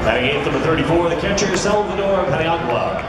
Batting eighth, number 34, the catcher, Salvador Paniagua.